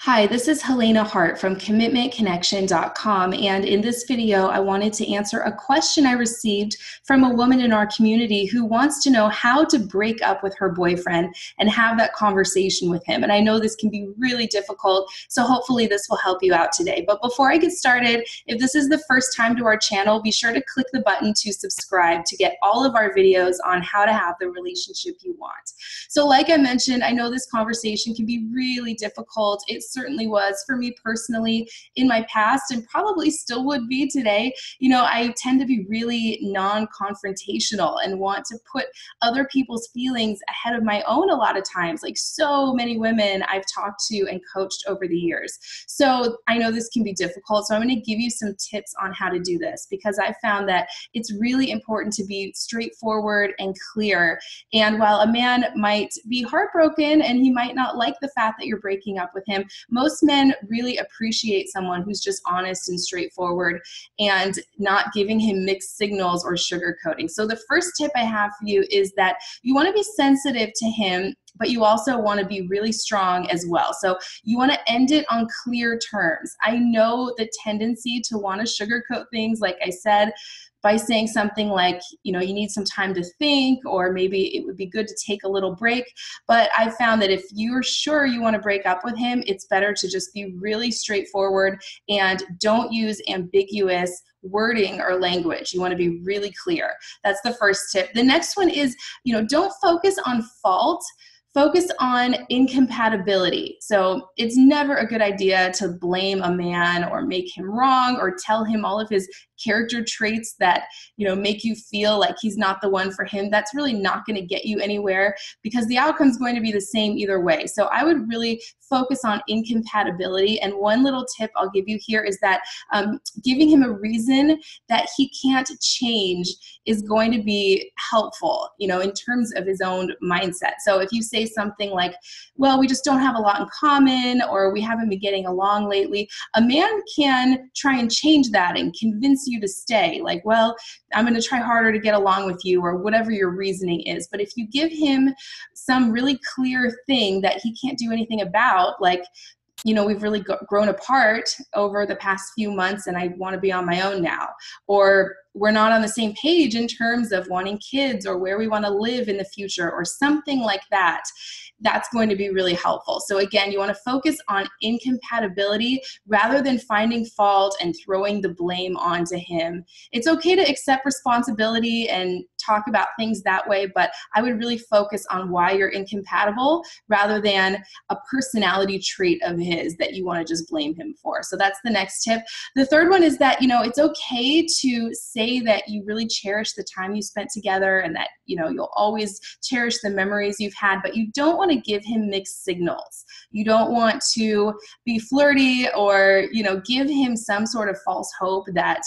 Hi, this is Helena Hart from commitmentconnection.com. And in this video, I wanted to answer a question I received from a woman in our community who wants to know how to break up with her boyfriend and have that conversation with him. And I know this can be really difficult, so hopefully this will help you out today. But before I get started, if this is the first time to our channel, be sure to click the button to subscribe to get all of our videos on how to have the relationship you want. So, like I mentioned, I know this conversation can be really difficult it certainly was for me personally in my past and probably still would be today. You know, I tend to be really non confrontational and want to put other people's feelings ahead of my own a lot of times, like so many women I've talked to and coached over the years. So I know this can be difficult. So I'm going to give you some tips on how to do this because I found that it's really important to be straightforward and clear. And while a man might be heartbroken and he might not like the fact that you're breaking up with him, most men really appreciate someone who's just honest and straightforward and not giving him mixed signals or sugarcoating. So, the first tip I have for you is that you want to be sensitive to him but you also want to be really strong as well. So you want to end it on clear terms. I know the tendency to want to sugarcoat things, like I said, by saying something like, you know, you need some time to think, or maybe it would be good to take a little break. But I found that if you're sure you want to break up with him, it's better to just be really straightforward and don't use ambiguous wording or language. You want to be really clear. That's the first tip. The next one is, you know, don't focus on fault focus on incompatibility. So it's never a good idea to blame a man or make him wrong or tell him all of his character traits that you know make you feel like he's not the one for him that's really not going to get you anywhere because the outcome is going to be the same either way. So i would really focus on incompatibility and one little tip i'll give you here is that um, giving him a reason that he can't change is going to be helpful you know in terms of his own mindset. So if you say something like well we just don't have a lot in common or we haven't been getting along lately a man can try and change that and convince you to stay. Like, well, I'm going to try harder to get along with you, or whatever your reasoning is. But if you give him some really clear thing that he can't do anything about, like, you know, we've really grown apart over the past few months and I want to be on my own now. Or we're not on the same page in terms of wanting kids or where we want to live in the future or something like that that's going to be really helpful. So, again, you want to focus on incompatibility rather than finding fault and throwing the blame onto him. It's okay to accept responsibility and talk about things that way, but I would really focus on why you're incompatible rather than a personality trait of his that you want to just blame him for. So, that's the next tip. The third one is that, you know, it's okay to say that you really cherish the time you spent together and that, you know, you'll always cherish the memories you've had, but you don't want to give him mixed signals. You don't want to be flirty or, you know, give him some sort of false hope that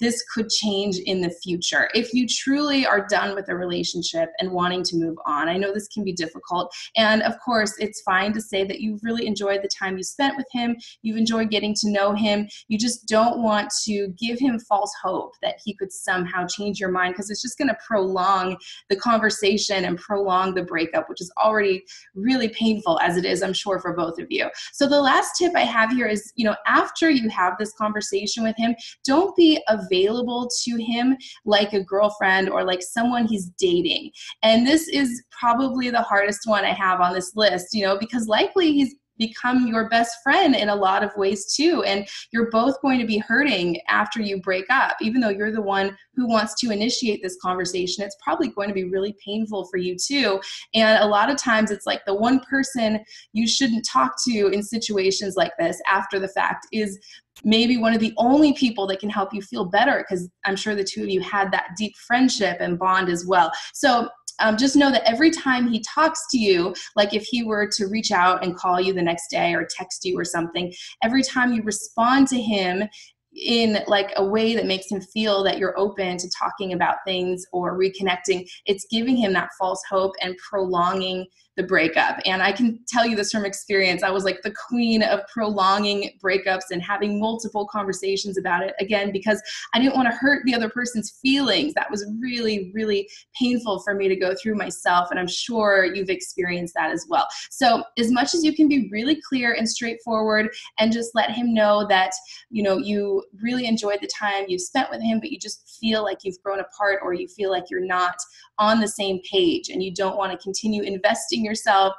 this could change in the future. If you truly are done with a relationship and wanting to move on, I know this can be difficult. And of course, it's fine to say that you've really enjoyed the time you spent with him, you've enjoyed getting to know him. You just don't want to give him false hope that he could somehow change your mind because it's just going to prolong the conversation and prolong the breakup, which is already really painful as it is, I'm sure, for both of you. So the last tip I have here is, you know, after you have this conversation with him, don't be a available to him like a girlfriend or like someone he's dating. And this is probably the hardest one I have on this list, you know, because likely he's become your best friend in a lot of ways too. And you're both going to be hurting after you break up. Even though you're the one who wants to initiate this conversation, it's probably going to be really painful for you too. And a lot of times it's like the one person you shouldn't talk to in situations like this after the fact is maybe one of the only people that can help you feel better because I'm sure the two of you had that deep friendship and bond as well. So um, just know that every time he talks to you, like if he were to reach out and call you the next day or text you or something, every time you respond to him in like a way that makes him feel that you're open to talking about things or reconnecting it's giving him that false hope and prolonging the breakup. And I can tell you this from experience. I was like the queen of prolonging breakups and having multiple conversations about it again because I didn't want to hurt the other person's feelings. That was really, really painful for me to go through myself. And I'm sure you've experienced that as well. So, as much as you can be really clear and straightforward and just let him know that, you know, you really enjoyed the time you spent with him, but you just feel like you've grown apart or you feel like you're not on the same page and you don't want to continue investing yourself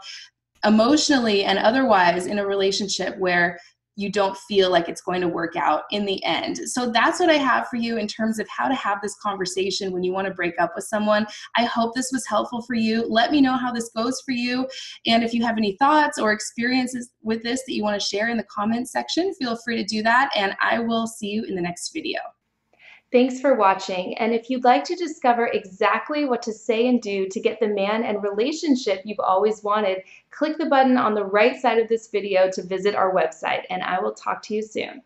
emotionally and otherwise in a relationship where you don't feel like it's going to work out in the end. So that's what I have for you in terms of how to have this conversation when you want to break up with someone. I hope this was helpful for you. Let me know how this goes for you. And if you have any thoughts or experiences with this that you want to share in the comments section, feel free to do that. And I will see you in the next video. Thanks for watching, and if you'd like to discover exactly what to say and do to get the man and relationship you've always wanted, click the button on the right side of this video to visit our website, and I will talk to you soon.